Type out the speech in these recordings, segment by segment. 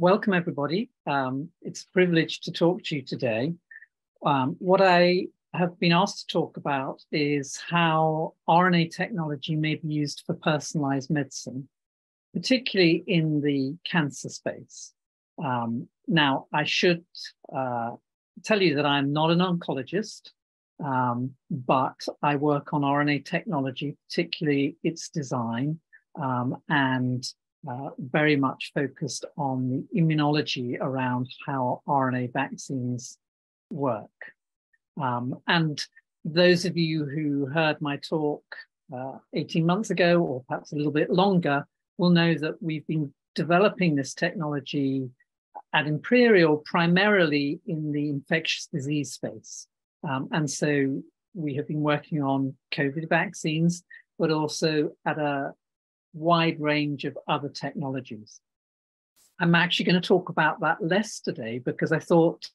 welcome everybody. Um, it's a privilege to talk to you today. Um, what I have been asked to talk about is how RNA technology may be used for personalized medicine, particularly in the cancer space. Um, now, I should uh, tell you that I'm not an oncologist, um, but I work on RNA technology, particularly its design um, and uh, very much focused on the immunology around how RNA vaccines work. Um, and those of you who heard my talk uh, 18 months ago, or perhaps a little bit longer, will know that we've been developing this technology at Imperial primarily in the infectious disease space. Um, and so we have been working on COVID vaccines, but also at a wide range of other technologies. I'm actually going to talk about that less today because I thought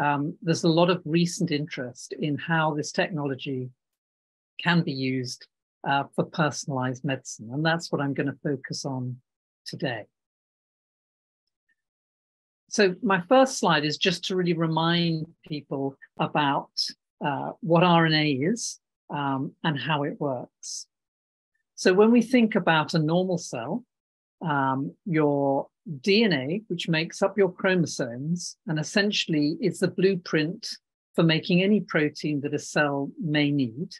um, there's a lot of recent interest in how this technology can be used uh, for personalized medicine. And that's what I'm going to focus on today. So my first slide is just to really remind people about uh, what RNA is um, and how it works. So when we think about a normal cell, um, your DNA, which makes up your chromosomes, and essentially is the blueprint for making any protein that a cell may need,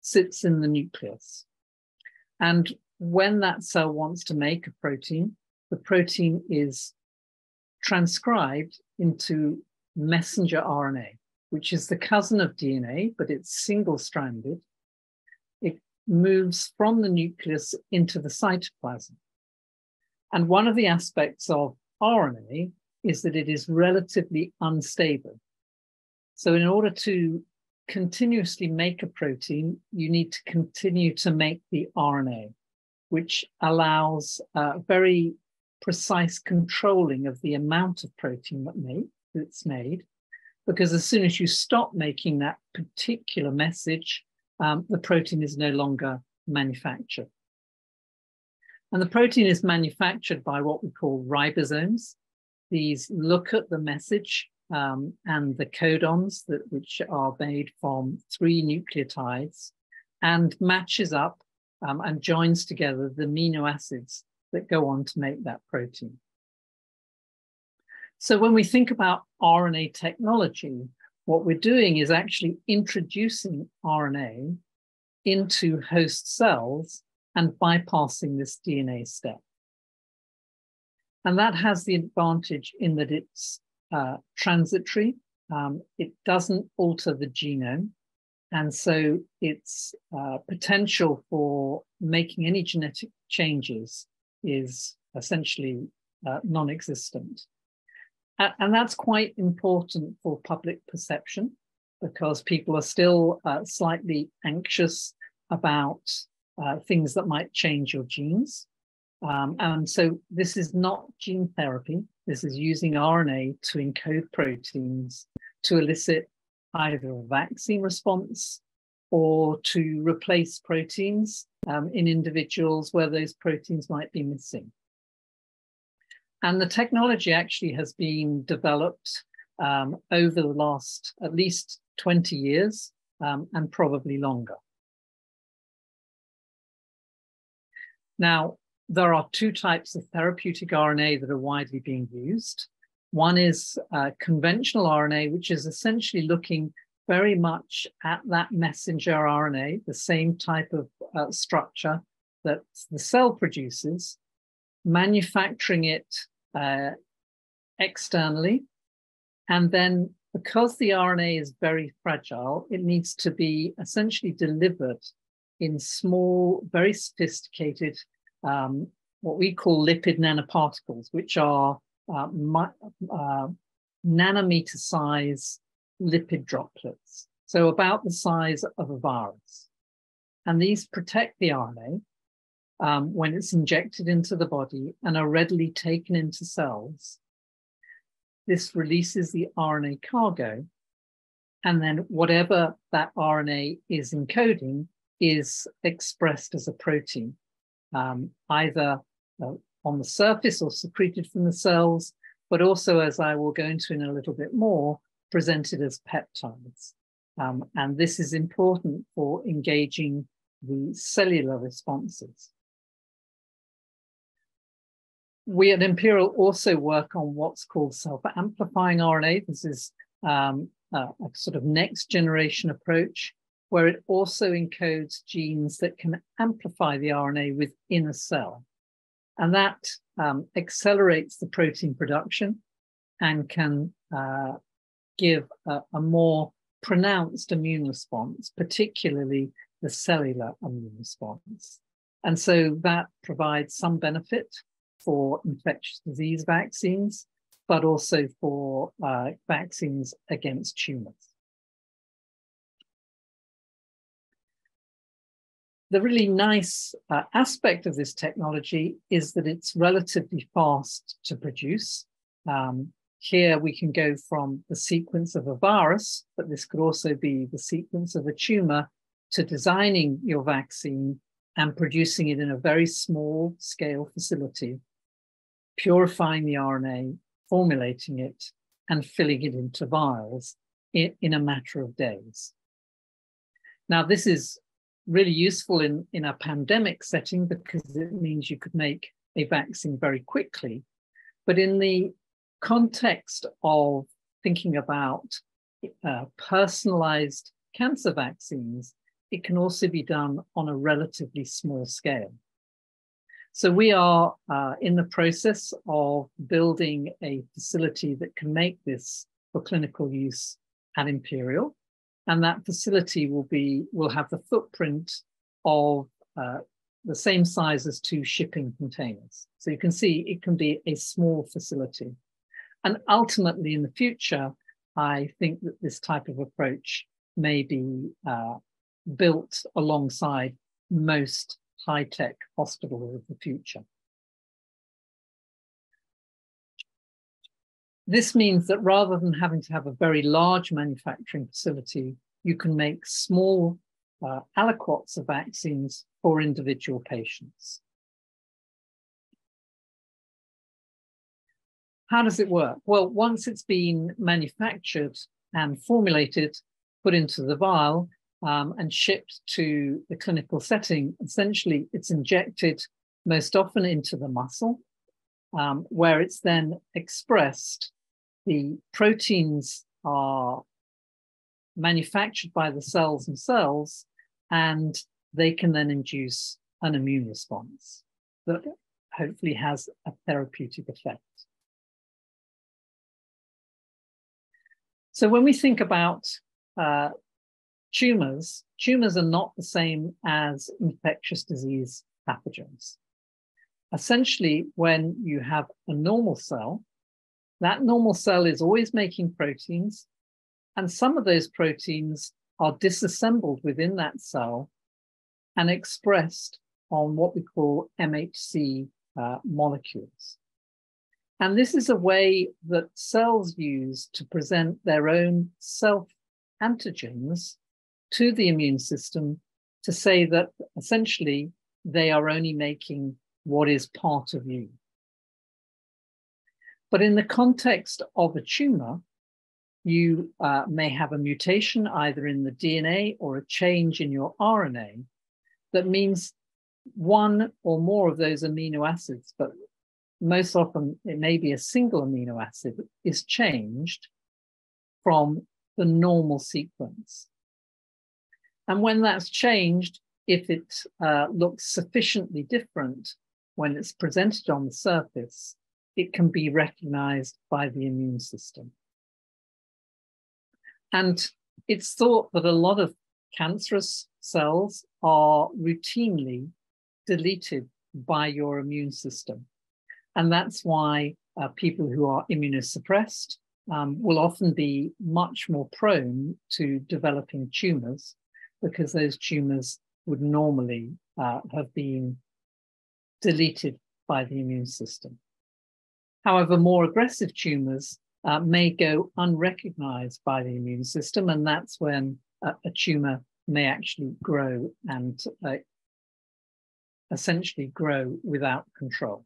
sits in the nucleus. And when that cell wants to make a protein, the protein is transcribed into messenger RNA, which is the cousin of DNA, but it's single stranded moves from the nucleus into the cytoplasm. And one of the aspects of RNA is that it is relatively unstable. So, in order to continuously make a protein, you need to continue to make the RNA, which allows very precise controlling of the amount of protein that made, that's made. Because as soon as you stop making that particular message, um, the protein is no longer manufactured. And the protein is manufactured by what we call ribosomes. These look at the message um, and the codons that which are made from three nucleotides and matches up um, and joins together the amino acids that go on to make that protein. So when we think about RNA technology, what we're doing is actually introducing RNA into host cells and bypassing this DNA step. And that has the advantage in that it's uh, transitory, um, it doesn't alter the genome. And so its uh, potential for making any genetic changes is essentially uh, non existent. And that's quite important for public perception because people are still uh, slightly anxious about uh, things that might change your genes. Um, and so this is not gene therapy. This is using RNA to encode proteins to elicit either a vaccine response or to replace proteins um, in individuals where those proteins might be missing. And the technology actually has been developed um, over the last at least 20 years um, and probably longer. Now, there are two types of therapeutic RNA that are widely being used. One is uh, conventional RNA, which is essentially looking very much at that messenger RNA, the same type of uh, structure that the cell produces, manufacturing it uh, externally. And then because the RNA is very fragile, it needs to be essentially delivered in small, very sophisticated, um, what we call lipid nanoparticles, which are uh, uh, nanometer size lipid droplets. So about the size of a virus. And these protect the RNA um, when it's injected into the body and are readily taken into cells. This releases the RNA cargo, and then whatever that RNA is encoding is expressed as a protein, um, either uh, on the surface or secreted from the cells, but also, as I will go into in a little bit more, presented as peptides. Um, and this is important for engaging the cellular responses. We at Imperial also work on what's called self-amplifying RNA. This is um, a, a sort of next generation approach where it also encodes genes that can amplify the RNA within a cell. And that um, accelerates the protein production and can uh, give a, a, more pronounced immune response, particularly the cellular immune response. And so that provides some benefit for infectious disease vaccines, but also for uh, vaccines against tumors. The really nice uh, aspect of this technology is that it's relatively fast to produce. Um, here we can go from the sequence of a virus, but this could also be the sequence of a tumor, to designing your vaccine and producing it in a very small scale facility, purifying the RNA, formulating it, and filling it into vials in, a matter of days. Now, this is really useful in, in a pandemic setting because it means you could make a vaccine very quickly. But in the context of thinking about uh, personalized cancer vaccines, it can also be done on a relatively small scale. So we are uh, in the process of building a facility that can make this for clinical use at Imperial and that facility will be will have the footprint of uh, the same size as two shipping containers. So you can see it can be a small facility. And ultimately in the future, I think that this type of approach may be uh, built alongside most high-tech hospitals of the future. This means that rather than having to have a very large manufacturing facility, you can make small uh, aliquots of vaccines for individual patients. How does it work? Well, once it's been manufactured and formulated, put into the vial, um, and shipped to the clinical setting, essentially it's injected most often into the muscle, um, where it's then expressed the proteins are manufactured by the cells themselves, and they can then induce an immune response that hopefully has a therapeutic effect. So when we think about uh, tumors, tumors are not the same as infectious disease pathogens. Essentially, when you have a normal cell, that normal cell is always making proteins, and some of those proteins are disassembled within that cell and expressed on what we call MHC uh, molecules. And this is a way that cells use to present their own self antigens to the immune system to say that essentially they are only making what is part of you. But in the context of a tumor, you uh, may have a mutation either in the DNA or a change in your RNA that means one or more of those amino acids, but most often it may be a single amino acid, is changed from the normal sequence. And when that's changed, if it uh, looks sufficiently different when it's presented on the surface, it can be recognized by the immune system. And it's thought that a lot of cancerous cells are routinely deleted by your immune system. And that's why uh, people who are immunosuppressed um, will often be much more prone to developing tumors because those tumors would normally uh, have been deleted by the immune system. However, more aggressive tumors uh, may go unrecognized by the immune system, and that's when a, a tumor may actually grow and uh, essentially grow without control.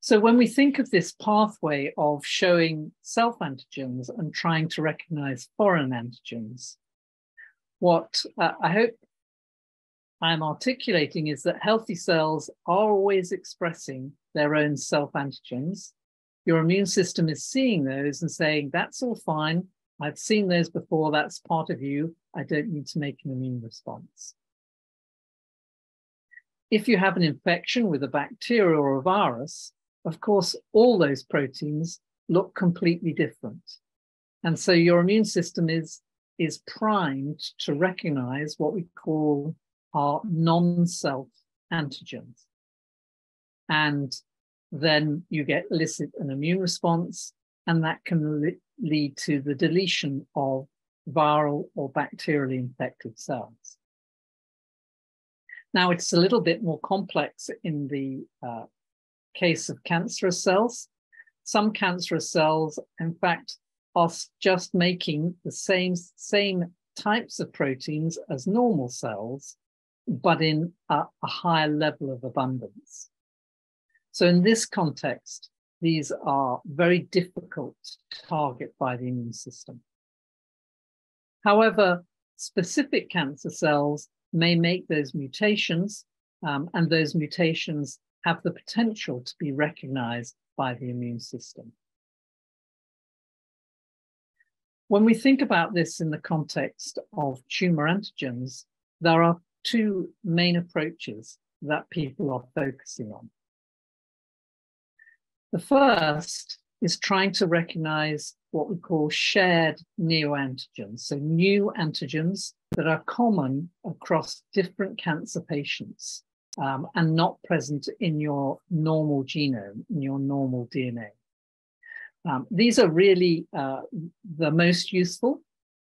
So when we think of this pathway of showing self antigens and trying to recognize foreign antigens, what uh, I hope I'm articulating is that healthy cells are always expressing their own self antigens. Your immune system is seeing those and saying, that's all fine. I've seen those before. That's part of you. I don't need to make an immune response. If you have an infection with a bacteria or a virus, of course, all those proteins look completely different. And so your immune system is, is primed to recognize what we call our non self antigens. And then you get elicit an immune response, and that can le- lead to the deletion of viral or bacterially infected cells. Now, it's a little bit more complex in the uh, case of cancerous cells. Some cancerous cells, in fact, are just making the same, same types of proteins as normal cells, but in a, a higher level of abundance. So, in this context, these are very difficult to target by the immune system. However, specific cancer cells may make those mutations, um, and those mutations have the potential to be recognized by the immune system. When we think about this in the context of tumor antigens, there are two main approaches that people are focusing on. The first is trying to recognize what we call shared neoantigens, so new antigens that are common across different cancer patients um, and not present in your normal genome, in your normal DNA. Um, these are really uh, the most useful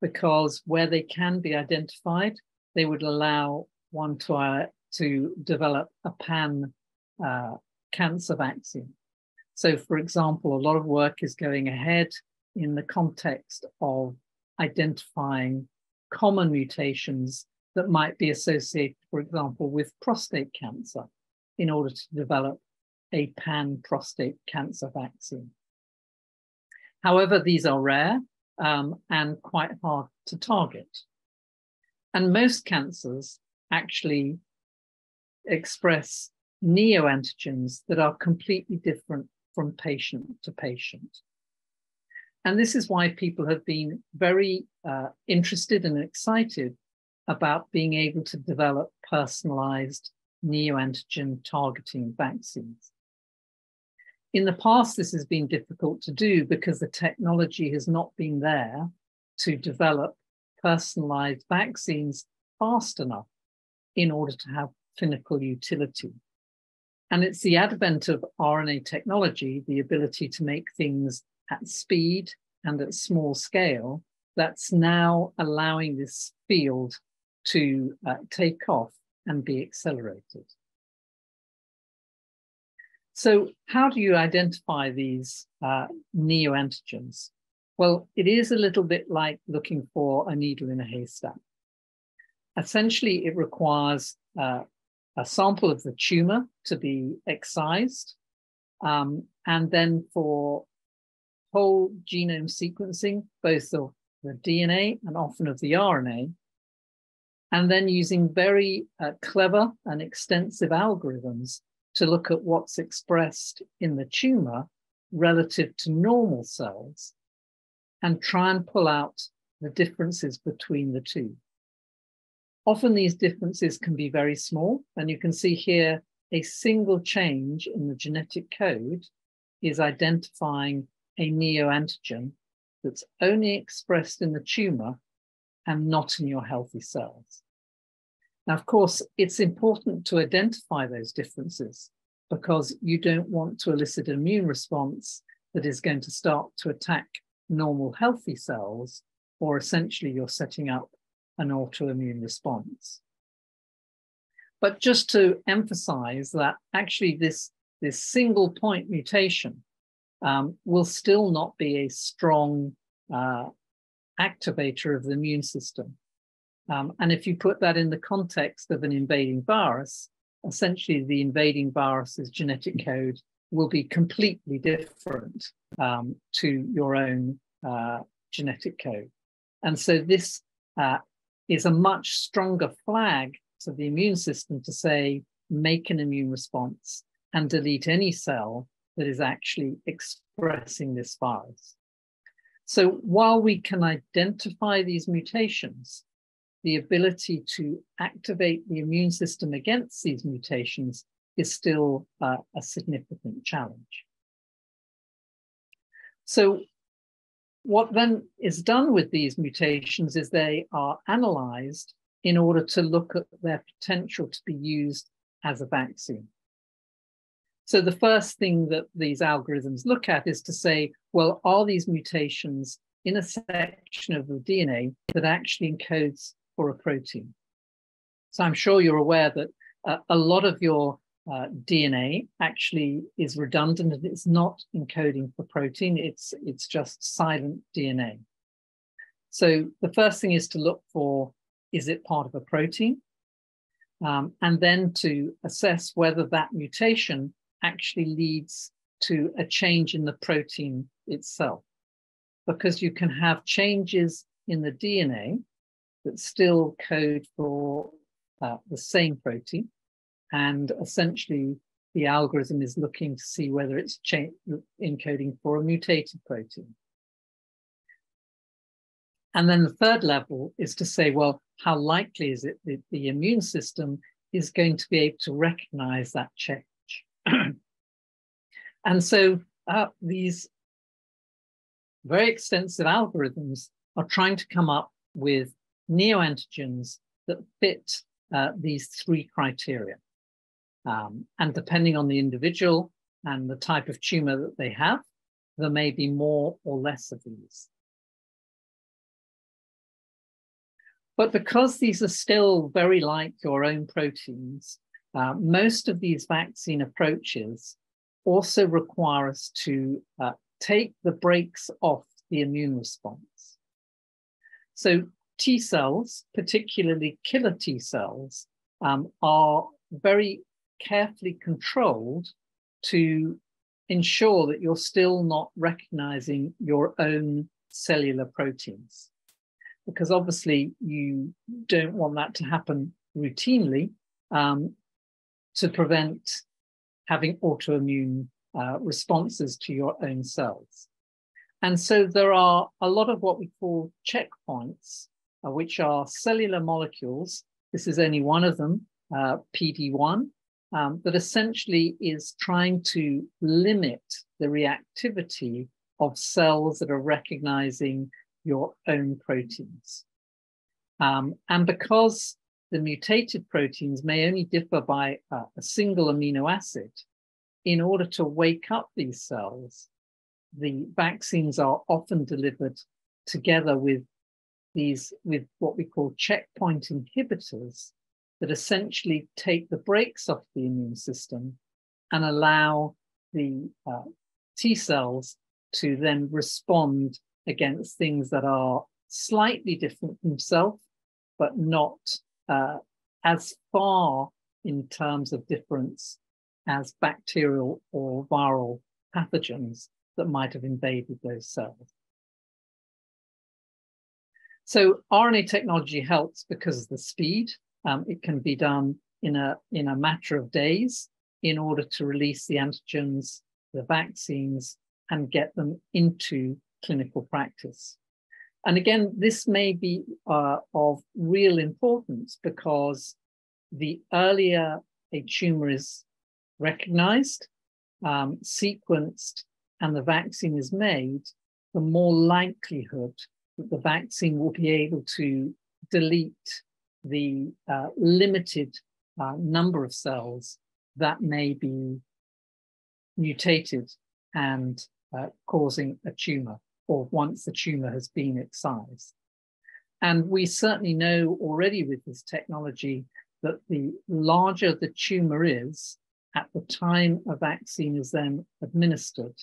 because where they can be identified, they would allow one to, uh, to develop a pan uh, cancer vaccine. So, for example, a lot of work is going ahead in the context of identifying common mutations that might be associated, for example, with prostate cancer in order to develop a pan prostate cancer vaccine. However, these are rare um, and quite hard to target. And most cancers actually express neoantigens that are completely different from patient to patient. And this is why people have been very uh, interested and excited about being able to develop personalized neoantigen targeting vaccines. In the past, this has been difficult to do because the technology has not been there to develop personalized vaccines fast enough in order to have clinical utility. And it's the advent of RNA technology, the ability to make things at speed and at small scale, that's now allowing this field to uh, take off and be accelerated. So, how do you identify these uh, neoantigens? Well, it is a little bit like looking for a needle in a haystack. Essentially, it requires uh, a sample of the tumor to be excised. Um, and then for whole genome sequencing, both of the DNA and often of the RNA, and then using very uh, clever and extensive algorithms to look at what's expressed in the tumor relative to normal cells and try and pull out the differences between the two. Often these differences can be very small, and you can see here a single change in the genetic code is identifying a neoantigen that's only expressed in the tumor and not in your healthy cells. Now, of course, it's important to identify those differences because you don't want to elicit an immune response that is going to start to attack normal healthy cells, or essentially you're setting up an autoimmune response. But just to emphasize that actually this, this single point mutation um, will still not be a strong uh, activator of the immune system. Um, and if you put that in the context of an invading virus, essentially the invading virus's genetic code will be completely different um, to your own uh, genetic code. And so this uh, is a much stronger flag to the immune system to say, make an immune response and delete any cell that is actually expressing this virus. So while we can identify these mutations, the ability to activate the immune system against these mutations is still uh, a significant challenge. So what then is done with these mutations is they are analyzed in order to look at their potential to be used as a vaccine. So the first thing that these algorithms look at is to say, well, are these mutations in a section of the DNA that actually encodes for a protein? So I'm sure you're aware that uh, a lot of your uh, DNA actually is redundant and it's not encoding for protein. It's, it's just silent DNA. So the first thing is to look for, is it part of a protein? Um, and then to assess whether that mutation actually leads to a change in the protein itself. Because you can have changes in the DNA that still code for uh, the same protein, and essentially, the algorithm is looking to see whether it's encoding for a mutated protein. And then the third level is to say, well, how likely is it that the immune system is going to be able to recognize that change? and so uh, these very extensive algorithms are trying to come up with neoantigens that fit uh, these three criteria. Um, and depending on the individual and the type of tumor that they have, there may be more or less of these. But because these are still very like your own proteins, uh, most of these vaccine approaches also require us to uh, take the brakes off the immune response. So T cells, particularly killer T cells, um, are very carefully controlled to ensure that you're still not recognizing your own cellular proteins. Because obviously, you don't want that to happen routinely um, to prevent having autoimmune uh, responses to your own cells. And so there are a lot of what we call checkpoints, uh, which are cellular molecules. This is only one of them, uh, PD1, um, that essentially is trying to limit the reactivity of cells that are recognizing your own proteins. Um, and because the mutated proteins may only differ by uh, a single amino acid, in order to wake up these cells, the vaccines are often delivered together with these, with what we call checkpoint inhibitors, that essentially take the brakes off the immune system and allow the uh, T cells to then respond against things that are slightly different from self, but not uh, as far in terms of difference as bacterial or viral pathogens that might have invaded those cells. So RNA technology helps because of the speed um, it can be done in a, in a matter of days in order to release the antigens, the vaccines, and get them into clinical practice. And again, this may be uh, of real importance because the earlier a tumor is recognized, um, sequenced, and the vaccine is made, the more likelihood that the vaccine will be able to delete the uh, limited uh, number of cells that may be mutated and uh, causing a tumor, or once the tumor has been excised. And we certainly know already with this technology that the larger the tumor is at the time a vaccine is then administered,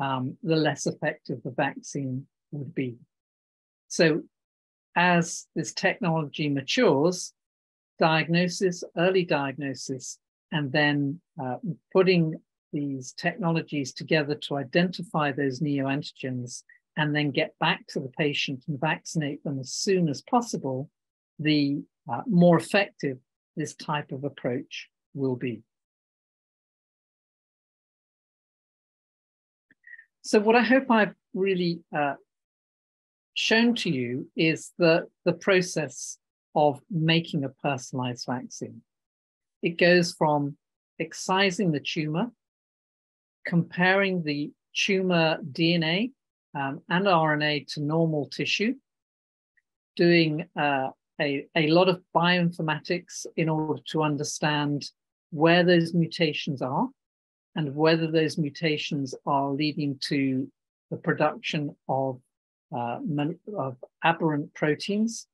um, the less effective the vaccine would be. So as this technology matures, diagnosis, early diagnosis, and then uh, putting these technologies together to identify those neoantigens and then get back to the patient and vaccinate them as soon as possible, the uh, more effective this type of approach will be. So what I hope I've really uh, shown to you is the, the process of making a personalized vaccine. It goes from excising the tumor, comparing the tumor DNA um, and RNA to normal tissue, doing uh, a, a lot of bioinformatics in order to understand where those mutations are and whether those mutations are leading to the production of, uh, of aberrant proteins,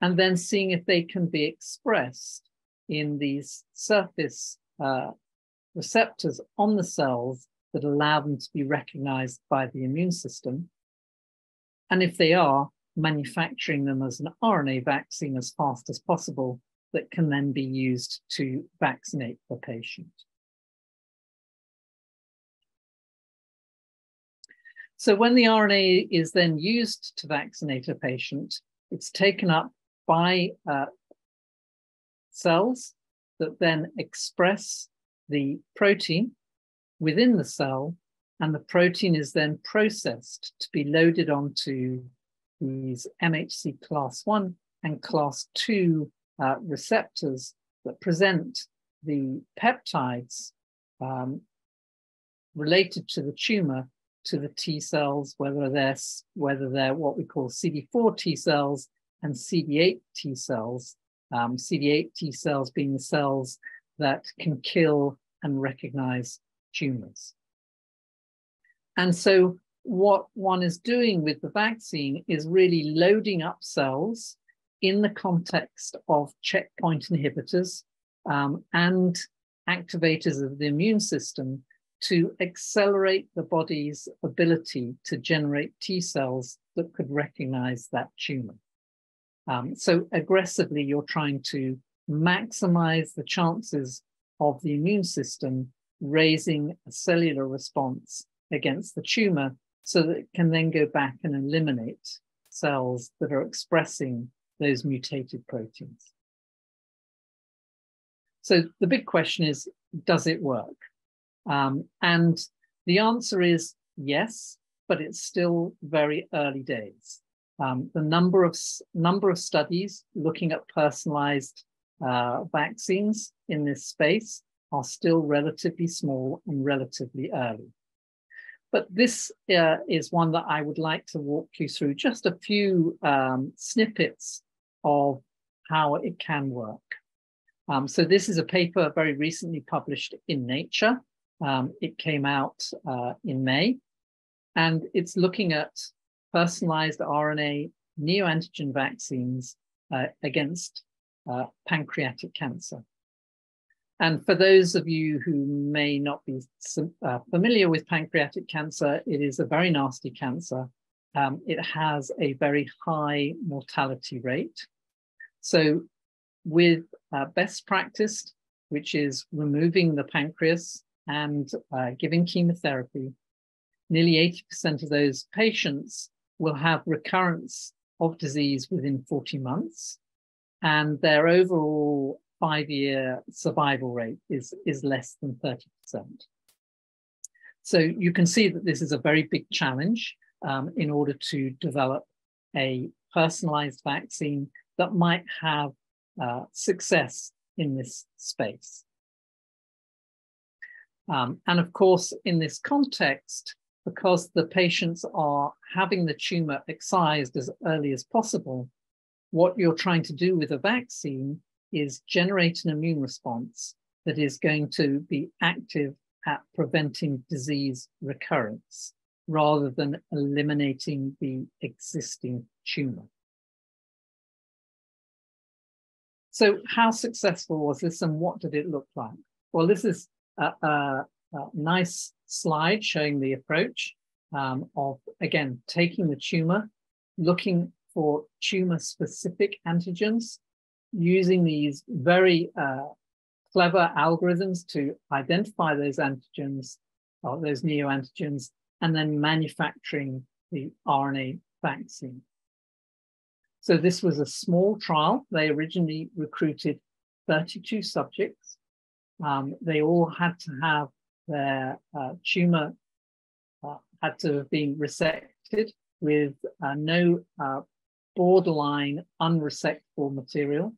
and then seeing if they can be expressed in these surface uh, receptors on the cells that allow them to be recognized by the immune system. And if they are, manufacturing them as an RNA vaccine as fast as possible that can then be used to vaccinate the patient. So when the RNA is then used to vaccinate a patient, it's taken up by uh, cells that then express the protein within the cell, and the protein is then processed to be loaded onto these MHC class 1 and class 2 uh, receptors that present the peptides um, related to the tumor to the T cells, whether they're, whether they're what we call CD4 T cells and CD8 T cells. Um, CD8 T cells being the cells that can kill and recognize tumors. And so what one is doing with the vaccine is really loading up cells in the context of checkpoint inhibitors um, and activators of the immune system to accelerate the body's ability to generate T cells that could recognize that tumor. Um, so aggressively, you're trying to maximize the chances of the immune system raising a cellular response against the tumor so that it can then go back and eliminate cells that are expressing those mutated proteins. So the big question is, does it work? Um, and the answer is yes, but it's still very early days. Um, the number of number of studies looking at personalized uh, vaccines in this space are still relatively small and relatively early. But this uh, is one that I would like to walk you through just a few um, snippets of how it can work. Um, so this is a paper very recently published in Nature. Um, it came out uh, in May, and it's looking at personalized RNA neoantigen vaccines uh, against uh, pancreatic cancer. And for those of you who may not be uh, familiar with pancreatic cancer, it is a very nasty cancer. Um, it has a very high mortality rate. So, with uh, best practice, which is removing the pancreas and uh, giving chemotherapy, nearly 80% of those patients will have recurrence of disease within 40 months. And their overall five year survival rate is, is less than 30%. So you can see that this is a very big challenge um, in order to develop a personalized vaccine that might have uh, success in this space. Um, and of course, in this context, because the patients are having the tumor excised as early as possible, what you're trying to do with a vaccine is generate an immune response that is going to be active at preventing disease recurrence rather than eliminating the existing tumor. So how successful was this and what did it look like? Well, this is a, a, a nice slide showing the approach um, of, again, taking the tumor, looking for tumor specific antigens using these very uh, clever algorithms to identify those antigens, or those neoantigens, and then manufacturing the RNA vaccine. So this was a small trial. They originally recruited 32 subjects. Um, they all had to have their uh, tumor uh, had to have been resected with uh, no uh, borderline unresectable material,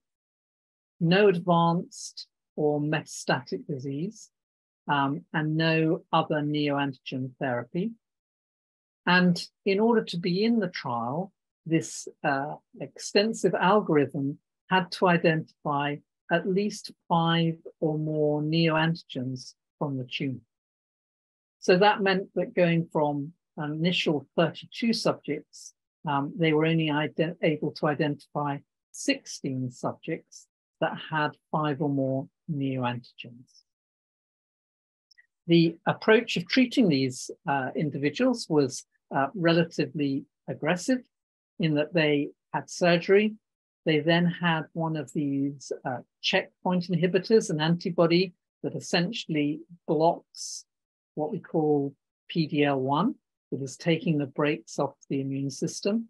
no advanced or metastatic disease, um, and no other neoantigen therapy. And in order to be in the trial, this uh, extensive algorithm had to identify at least five or more neoantigens from the tumor. So that meant that going from an initial 32 subjects, um, they were only able to identify 16 subjects that had five or more neoantigens. The approach of treating these uh, individuals was uh, relatively aggressive in that they had surgery. They then had one of these uh, checkpoint inhibitors, an antibody that essentially blocks what we call PDL1, that is taking the brakes off the immune system.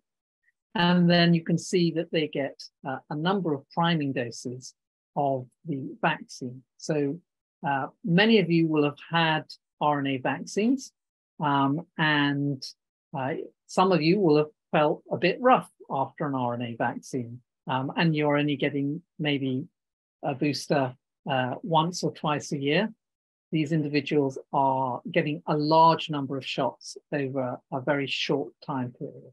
And then you can see that they get uh, a number of priming doses of the vaccine. So uh, many of you will have had RNA vaccines, um, and uh, some of you will have felt a bit rough after an RNA vaccine, um, and you're only getting maybe a booster uh, once or twice a year these individuals are getting a large number of shots over a very short time period.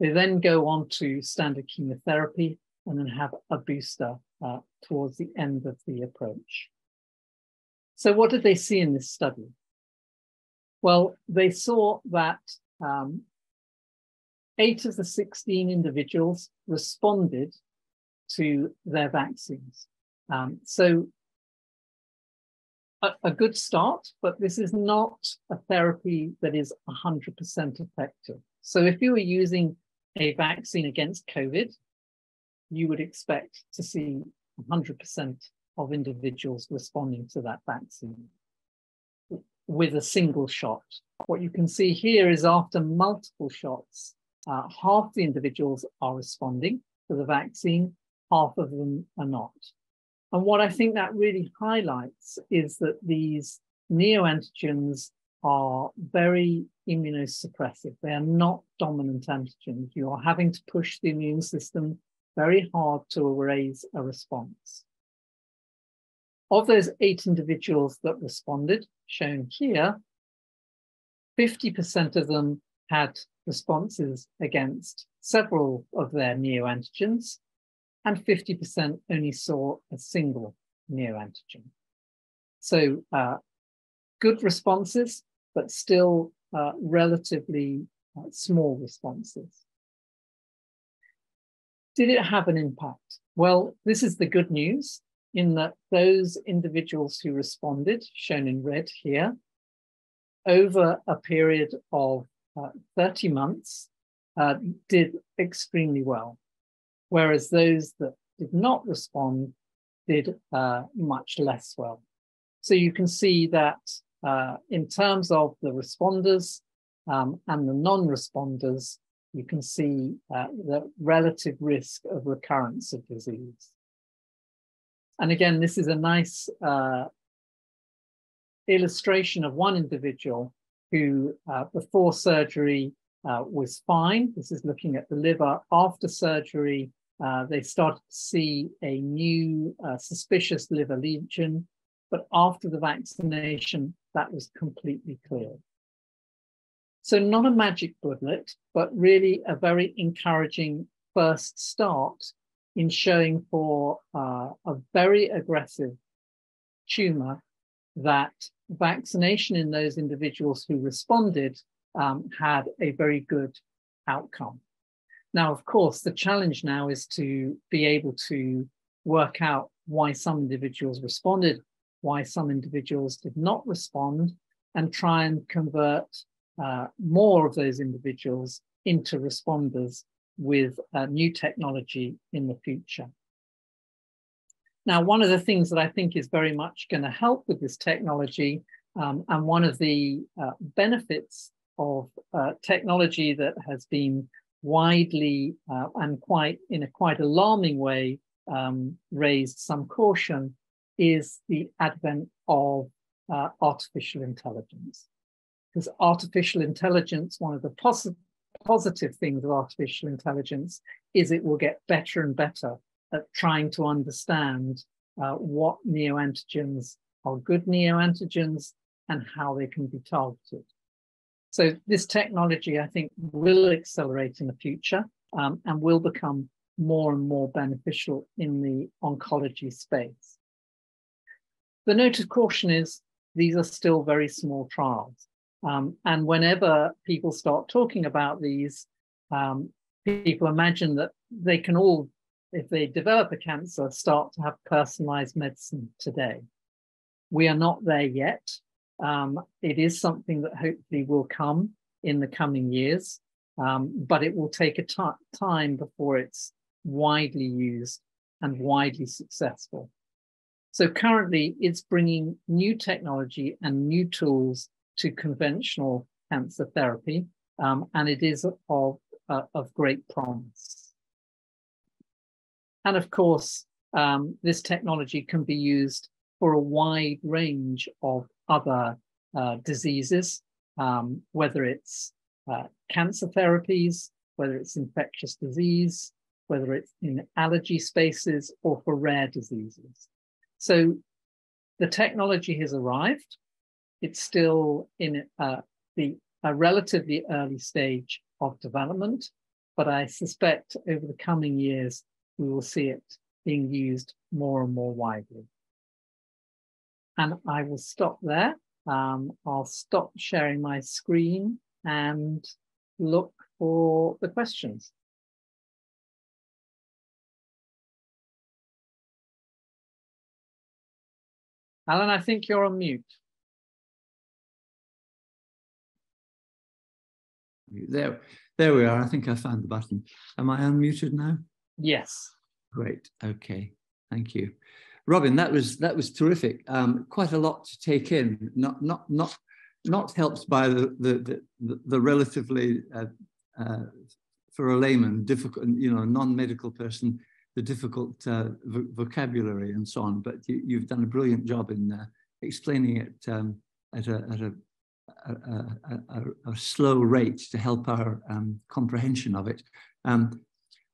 They then go on to standard chemotherapy and then have a booster uh, towards the end of the approach. So, what did they see in this study? Well, they saw that um, eight of the 16 individuals responded to their vaccines. Um, so a, a good start, but this is not a therapy that is 100% effective. So if you were using a vaccine against COVID, you would expect to see 100% of individuals responding to that vaccine with a single shot. What you can see here is after multiple shots, uh, half the individuals are responding to the vaccine, half of them are not. And what I think that really highlights is that these neoantigens are very immunosuppressive. They are not dominant antigens. You are having to push the immune system very hard to raise a response. Of those eight individuals that responded, shown here, 50% of them had responses against several of their neoantigens, and 50% only saw a single neoantigen. So uh, good responses, but still uh, relatively uh, small responses. Did it have an impact? Well, this is the good news in that those individuals who responded, shown in red here, over a period of uh, 30 months, uh, did extremely well whereas those that did not respond did uh, much less well. So you can see that uh, in terms of the responders um, and the non-responders, you can see uh, the relative risk of recurrence of disease. And again, this is a nice uh, illustration of one individual who, uh, before surgery, uh, was fine. This is looking at the liver. After surgery, uh, they started to see a new uh, suspicious liver lesion, but after the vaccination, that was completely cleared. So, not a magic bullet, but really a very encouraging first start in showing for uh, a very aggressive tumor that vaccination in those individuals who responded um, had a very good outcome. Now, of course, the challenge now is to be able to work out why some individuals responded, why some individuals did not respond, and try and convert uh, more of those individuals into responders with uh, new technology in the future. now, one of the things that I think is very much going to help with this technology, um, and one of the uh, benefits of uh, technology that has been widely uh, and quite in a quite alarming way um, raised some caution, is the advent of uh, artificial intelligence. Because artificial intelligence, one of the posi- positive things of artificial intelligence is it will get better and better at trying to understand uh, what neoantigens are good neoantigens and how they can be targeted. So this technology, I think, will accelerate in the future um, and will become more and more beneficial in the oncology space. The note of caution is these are still very small trials. Um, and whenever people start talking about these, um, people imagine that they can all if they develop a cancer, start to have personalized medicine today. We are not there yet. Um, it is something that hopefully will come in the coming years, um, but it will take a t- time before it's widely used and widely successful. So currently, it's bringing new technology and new tools to conventional cancer therapy, um, and it is of, uh, of great promise. And of course, um, this technology can be used for a wide range of other uh, diseases, um, whether it's uh, cancer therapies, whether it's infectious disease, whether it's in allergy spaces or for rare diseases. So the technology has arrived. It's still in uh, the a relatively early stage of development, but I suspect over the coming years, we will see it being used more and more widely. And I will stop there. Um, I'll stop sharing my screen and look for the questions. Alan, I think you're on mute. There, there we are. I think I found the button. Am I unmuted now? Yes. Great. Okay. Thank you. Robin, that was that was terrific. Um, quite a lot to take in. Not not not not helped by the the the, the relatively uh, uh, for a layman difficult, you know, non-medical person, the difficult uh, vo vocabulary and so on. But you, have done a brilliant job in uh, explaining it um, at a at a a, a, a, a, slow rate to help our um, comprehension of it. Um,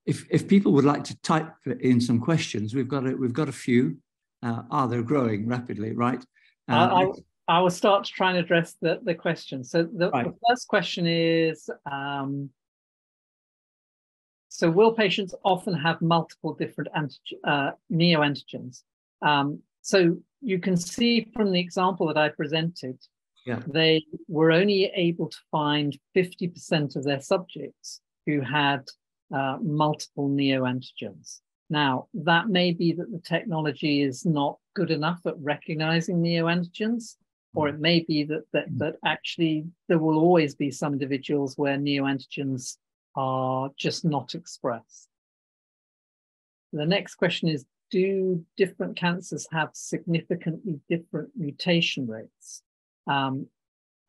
if, if people would like to type in some questions, we've got a, we've got a few. Uh, ah, they're growing rapidly, right? Uh, I, I will start to try and address the, the question. So the, right. the first question is, um, so will patients often have multiple different uh, neoantigens? Um, so you can see from the example that I presented, yeah. they were only able to find 50% of their subjects who had uh, multiple neoantigens. Now, that may be that the technology is not good enough at recognizing neoantigens, or it may be that, that, that actually there will always be some individuals where neoantigens are just not expressed. The next question is Do different cancers have significantly different mutation rates? Um,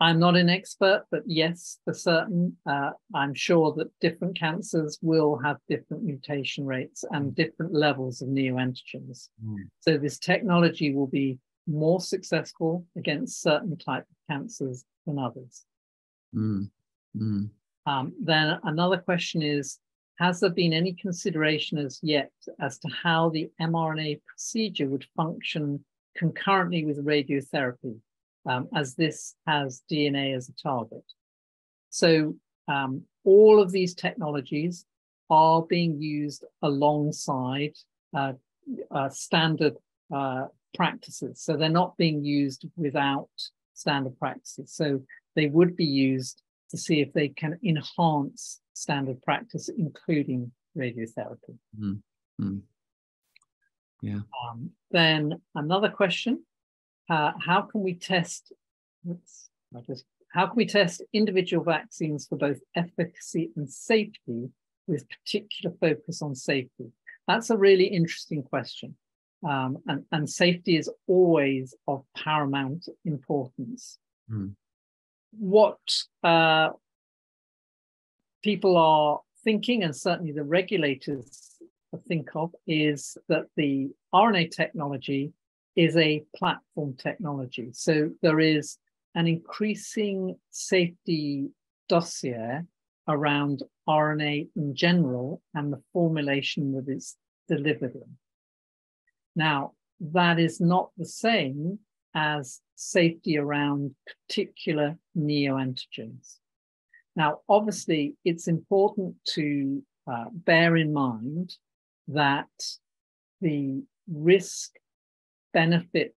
I'm not an expert, but yes, for certain, uh, I'm sure that different cancers will have different mutation rates and mm. different levels of neoantigens. Mm. So this technology will be more successful against certain type of cancers than others. Mm. Mm. Um, then another question is, has there been any consideration as yet as to how the mRNA procedure would function concurrently with radiotherapy? Um, as this has DNA as a target. So um, all of these technologies are being used alongside uh, uh, standard uh, practices. So they're not being used without standard practices. So they would be used to see if they can enhance standard practice, including radiotherapy. Mm -hmm. Yeah. Um, then another question uh, how can we test oops, just, how can we test individual vaccines for both efficacy and safety with particular focus on safety? That's a really interesting question. Um, and, and safety is always of paramount importance. Mm. What uh, people are thinking, and certainly the regulators think of, is that the RNA technology is a platform technology. So there is an increasing safety dossier around RNA in general and the formulation that it's delivered in. Now, that is not the same as safety around particular neoantigens. Now, obviously, it's important to uh, bear in mind that the risk benefit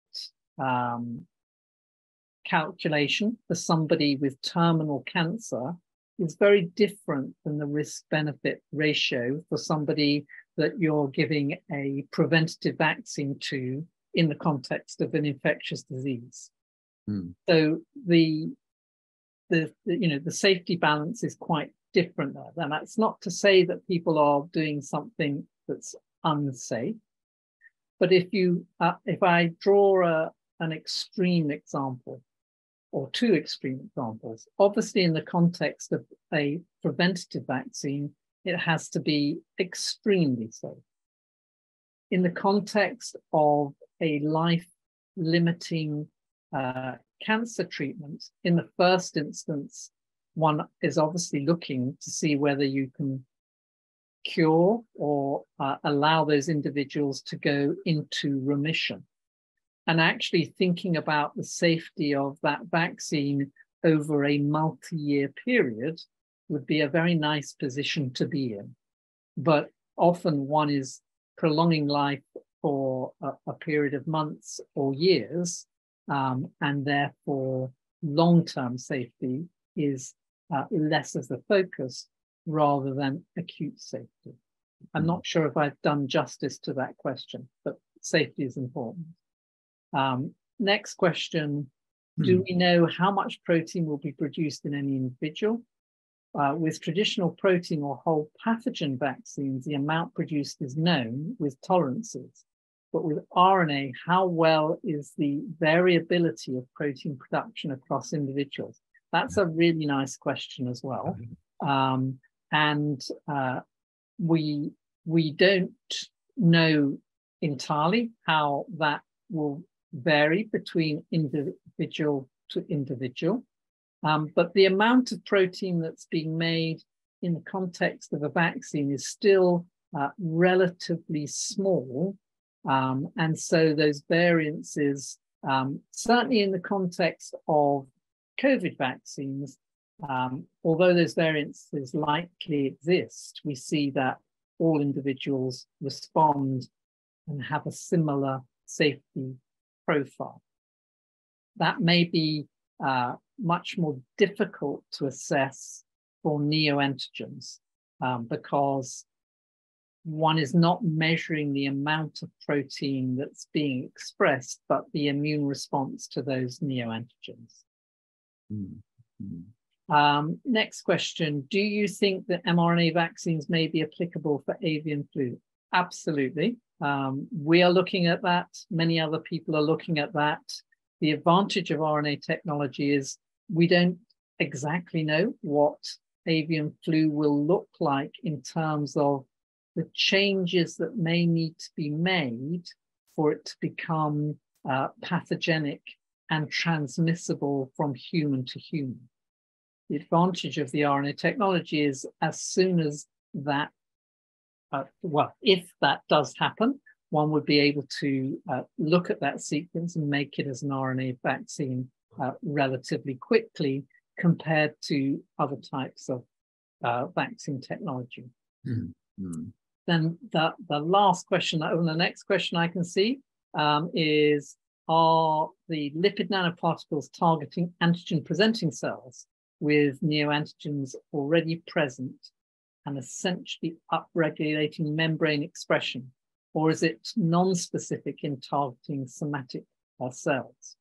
um, calculation for somebody with terminal cancer is very different than the risk benefit ratio for somebody that you're giving a preventative vaccine to in the context of an infectious disease. Mm. So the, the, the you know the safety balance is quite different there. And that's not to say that people are doing something that's unsafe. But if you uh, if I draw a, an extreme example, or two extreme examples. Obviously, in the context of a preventative vaccine, it has to be extremely safe. In the context of a life limiting uh, cancer treatment, in the first instance, one is obviously looking to see whether you can cure or uh, allow those individuals to go into remission and actually thinking about the safety of that vaccine over a multi year period would be a very nice position to be in. But often one is prolonging life for a, a period of months or years, um, and therefore long term safety is uh, less of the focus rather than acute safety. I'm not sure if I've done justice to that question, but safety is important. Um, next question Do hmm. we know how much protein will be produced in any individual? Uh, with traditional protein or whole pathogen vaccines, the amount produced is known with tolerances. But with RNA, how well is the variability of protein production across individuals? That's a really nice question as well. Um, and uh, we, we don't know entirely how that will vary between individual to individual. Um, but the amount of protein that's being made in the context of a vaccine is still uh, relatively small. Um, and so those variances, um, certainly in the context of COVID vaccines, um, although those variances likely exist, we see that all individuals respond and have a similar safety profile. That may be uh, much more difficult to assess for neoantigens um, because one is not measuring the amount of protein that's being expressed, but the immune response to those neoantigens. Mm-hmm. Um, next question Do you think that mRNA vaccines may be applicable for avian flu? Absolutely. Um, we are looking at that. Many other people are looking at that. The advantage of RNA technology is we don't exactly know what avian flu will look like in terms of the changes that may need to be made for it to become uh, pathogenic and transmissible from human to human. The advantage of the RNA technology is as soon as that uh, well, if that does happen, one would be able to uh, look at that sequence and make it as an RNA vaccine uh, relatively quickly compared to other types of uh, vaccine technology. Mm-hmm. Then the, the last question, and the next question I can see um, is, are the lipid nanoparticles targeting antigen presenting cells with neoantigens already present and essentially upregulating membrane expression? Or is it non-specific in targeting somatic cells?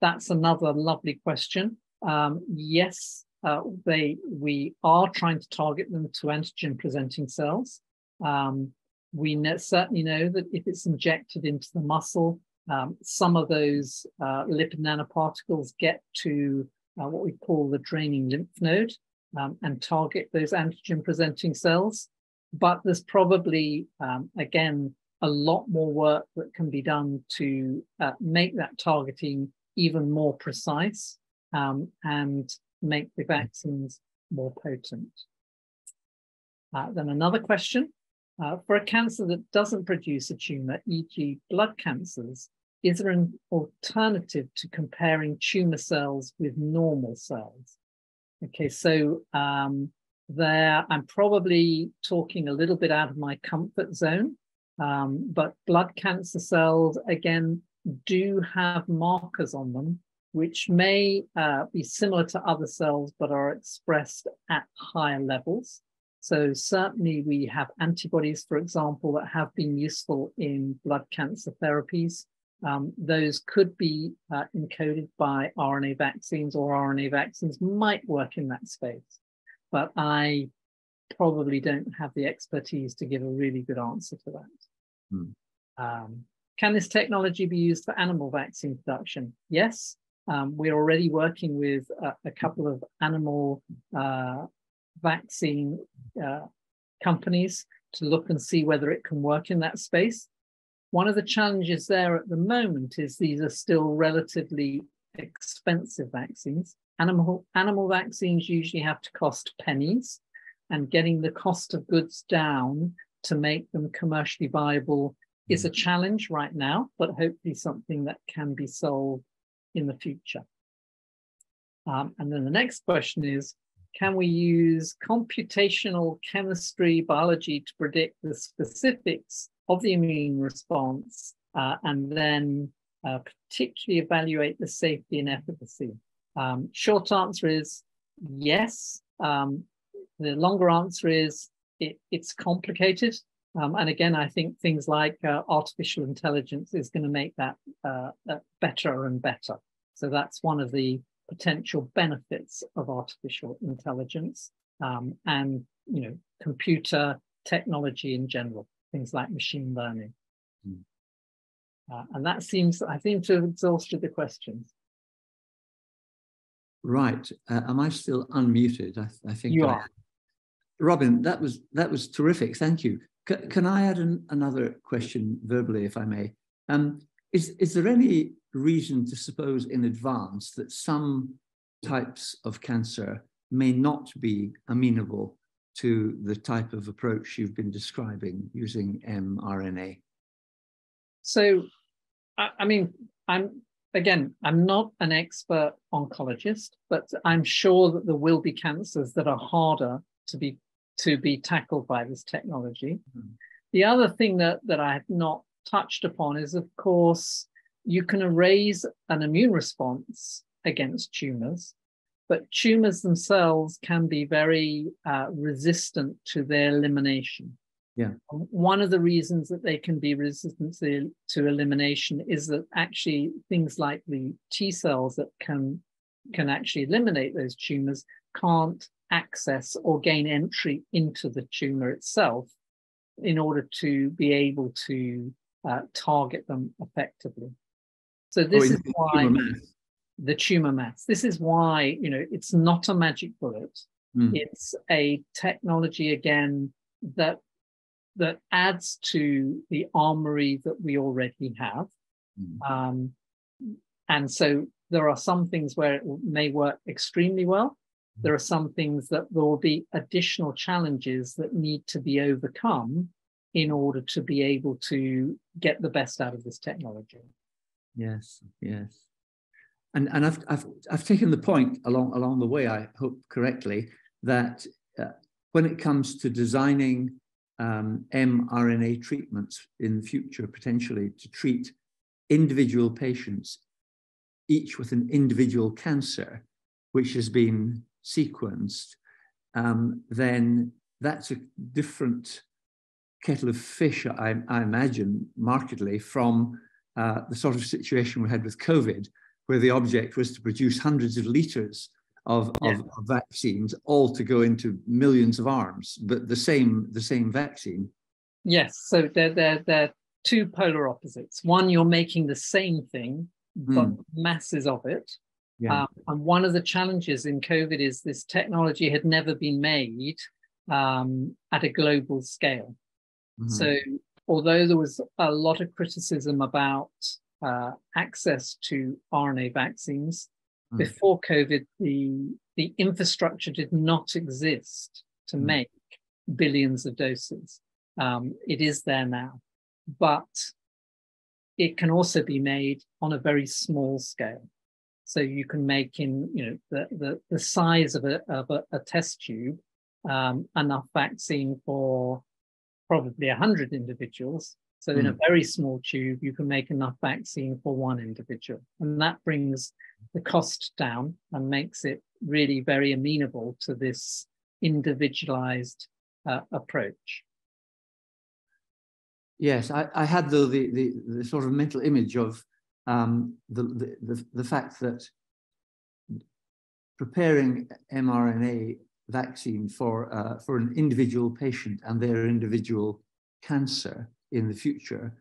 That's another lovely question. Um, yes, uh, they, we are trying to target them to antigen presenting cells. Um, we certainly know that if it's injected into the muscle, um, some of those uh, lipid nanoparticles get to uh, what we call the draining lymph node um, and target those antigen presenting cells. But there's probably, um, again, a lot more work that can be done to uh, make that targeting even more precise um, and make the vaccines more potent. Uh, then another question. Uh, for a cancer that doesn't produce a tumor, e.g. blood cancers, is there an alternative to comparing tumor cells with normal cells? Okay, so um, there I'm probably talking a little bit out of my comfort zone, um, but blood cancer cells, again, do have markers on them, which may uh, be similar to other cells, but are expressed at higher levels. So certainly we have antibodies, for example, that have been useful in blood cancer therapies. Um, those could be uh, encoded by RNA vaccines or RNA vaccines might work in that space. But I probably don't have the expertise to give a really good answer to that. Hmm. Um, can this technology be used for animal vaccine production? Yes. Um, we're already working with a, a couple of animal uh, vaccine uh, companies to look and see whether it can work in that space. One of the challenges there at the moment is these are still relatively expensive vaccines. Animal, animal vaccines usually have to cost pennies, and getting the cost of goods down to make them commercially viable is a mm. challenge right now, but hopefully something that can be solved in the future. Um, and then the next question is, can we use computational chemistry, biology to predict the specifics of the immune response uh, and then uh, particularly evaluate the safety and efficacy? Um, short answer is yes. Um, the longer answer is it, it's complicated. Um, and again, I think things like uh, artificial intelligence is going to make that uh, better and better. So that's one of the potential benefits of artificial intelligence um, and you know computer technology in general, things like machine learning. Mm. Uh, and that seems, I seem to have exhausted the questions. Right. Uh, am I still unmuted? I, I think you I, are. Robin, that was that was terrific. Thank you. C can I add an, another question verbally, if I may? Um, is is there any reason to suppose in advance that some types of cancer may not be amenable to the type of approach you've been describing using mRNA? So, I, I mean, I'm again, I'm not an expert oncologist, but I'm sure that there will be cancers that are harder to be to be tackled by this technology. Mm. The other thing that, that I have not touched upon is, of course, you can erase an immune response against tumors, but tumors themselves can be very uh, resistant to their elimination. Yeah. One of the reasons that they can be resistant to, to elimination is that actually things like the T cells that can can actually eliminate those tumors can't access or gain entry into the tumor itself in order to be able to uh, target them effectively. So this is why the tumor mass. This is why you know it's not a magic bullet. Mm. It's a technology again that that adds to the armory that we already have. Mm. Um, and so there are some things where it may work extremely well. Hmm. There are some things that there will be additional challenges that need to be overcome in order to be able to get the best out of this technology. Yes, yes. And, and I've, I've, I've taken the point along, along the way, I hope correctly, that uh, when it comes to designing um, mRNA treatments in the future, potentially to treat individual patients, each with an individual cancer, which has been sequenced, um, then that's a different kettle of fish, I, I imagine, markedly from uh, the sort of situation we had with COVID, where the object was to produce hundreds of liters of, yeah. of, of, vaccines, all to go into millions of arms, but the same the same vaccine. Yes, so they're, they're, they're two polar opposites. One, you're making the same thing, but mm. masses of it. Yeah. Um, and one of the challenges in COVID is this technology had never been made um, at a global scale. Mm-hmm. So, although there was a lot of criticism about uh, access to RNA vaccines mm. before COVID, the the infrastructure did not exist to mm. make billions of doses. Um, it is there now, but it can also be made on a very small scale. So you can make in you know the the, the size of a of a, a test tube um, enough vaccine for probably 100 individuals. So mm. in a hmm. very small tube, you can make enough vaccine for one individual. And that brings the cost down and makes it really very amenable to this individualized uh, approach. Yes, I, I had the, the, the, the, sort of mental image of um, the, the, the, the fact that preparing mRNA vaccine for, uh, for an individual patient and their individual cancer in the future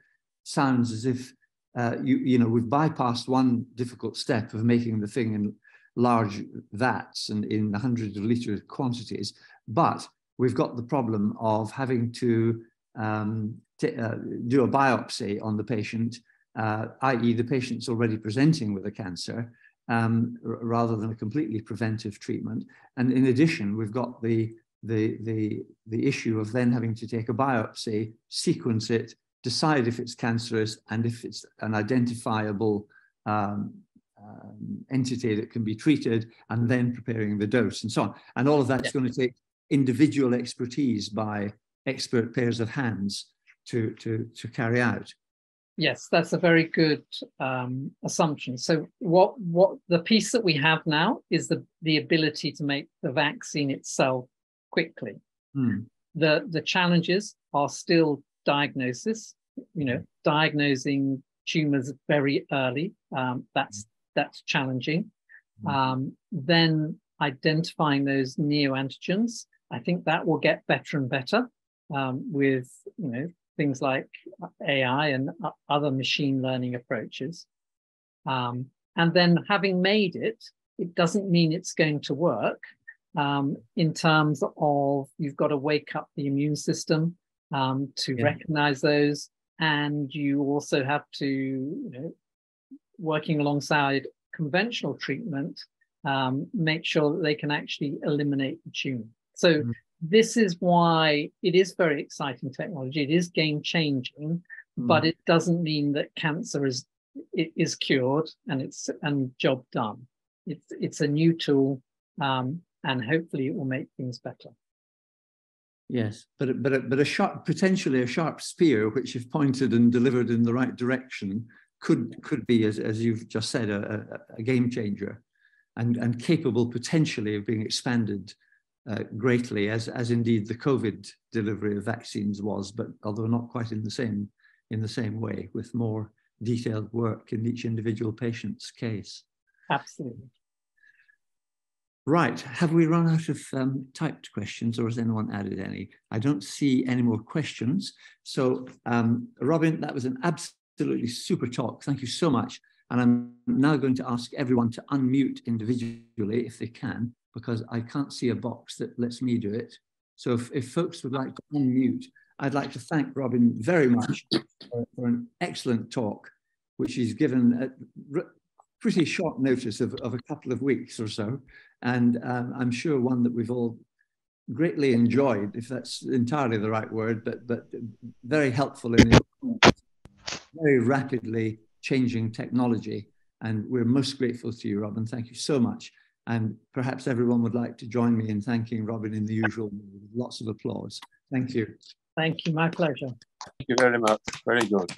sounds as if uh, you, you know, we've bypassed one difficult step of making the thing in large vats and in hundreds of liters quantities, but we've got the problem of having to um, uh, do a biopsy on the patient, uh, i.e. the patient's already presenting with a cancer, um, rather than a completely preventive treatment. And in addition, we've got the, the, the, the issue of then having to take a biopsy, sequence it, decide if it's cancerous and if it's an identifiable um, um, entity that can be treated, and then preparing the dose and so on. And all of that's yeah. going to take individual expertise by expert pairs of hands to, to, to carry out. Yes, that's a very good um, assumption. So, what what the piece that we have now is the the ability to make the vaccine itself quickly. Mm. The the challenges are still diagnosis. You know, diagnosing tumors very early. Um, that's that's challenging. Mm. Um, then identifying those neoantigens. I think that will get better and better um, with you know things like AI and other machine learning approaches. Um, and then having made it, it doesn't mean it's going to work um, in terms of you've got to wake up the immune system um, to yeah. recognize those. And you also have to, you know, working alongside conventional treatment, um, make sure that they can actually eliminate the tumor. So mm-hmm this is why it is very exciting technology. It is game changing, mm. but it doesn't mean that cancer is is cured and it's and job done. It's it's a new tool, um, and hopefully it will make things better. Yes, but but a, but a sharp, potentially a sharp spear, which if pointed and delivered in the right direction, could could be, as, as you've just said, a, a, a game changer, and and capable potentially of being expanded uh, greatly, as, as indeed the COVID delivery of vaccines was, but although not quite in the same, in the same way, with more detailed work in each individual patient's case. Absolutely. Right, have we run out of um, typed questions or has anyone added any? I don't see any more questions. So um, Robin, that was an absolutely super talk. Thank you so much. And I'm now going to ask everyone to unmute individually if they can because I can't see a box that lets me do it. So if, if folks would like to unmute, I'd like to thank Robin very much for, for an excellent talk, which he's given at pretty short notice of, of a couple of weeks or so. And um, I'm sure one that we've all greatly enjoyed, if that's entirely the right word, but, but very helpful in very rapidly changing technology. And we're most grateful to you, Robin. Thank you so much. And perhaps everyone would like to join me in thanking Robin in the usual Lots of applause. Thank you. Thank you. My pleasure. Thank you very much. Very good.